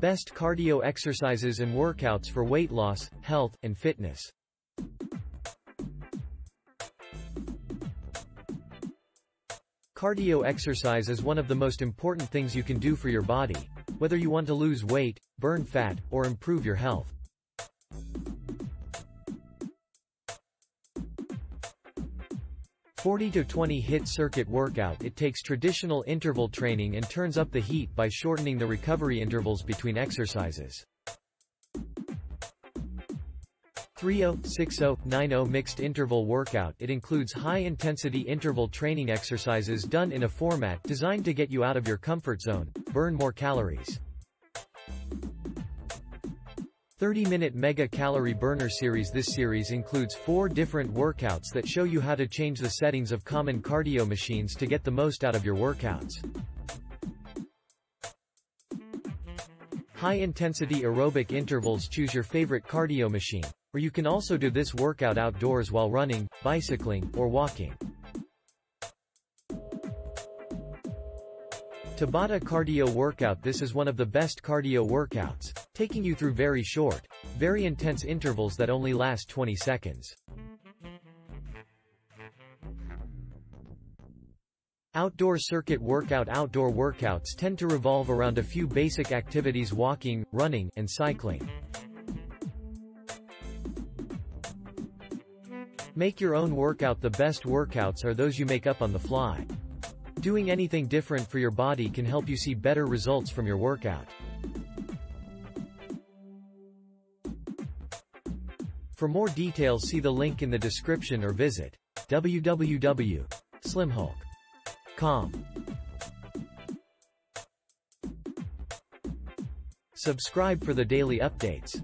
Best cardio exercises and workouts for weight loss, health, and fitness. Cardio exercise is one of the most important things you can do for your body, whether you want to lose weight, burn fat, or improve your health. Forty to 20 HIIT circuit workout It takes traditional interval training and turns up the heat by shortening the recovery intervals between exercises. 30, 60, 90 mixed interval workout It includes high-intensity interval training exercises done in a format designed to get you out of your comfort zone, burn more calories. 30-minute Mega Calorie Burner Series This series includes four different workouts that show you how to change the settings of common cardio machines to get the most out of your workouts. High-intensity aerobic intervals Choose your favorite cardio machine, or you can also do this workout outdoors while running, bicycling, or walking. Tabata Cardio Workout This is one of the best cardio workouts, taking you through very short, very intense intervals that only last 20 seconds. Outdoor circuit workout Outdoor workouts tend to revolve around a few basic activities walking, running, and cycling. Make your own workout The best workouts are those you make up on the fly. Doing anything different for your body can help you see better results from your workout. For more details see the link in the description or visit www.slimhulk.com. Subscribe for the daily updates.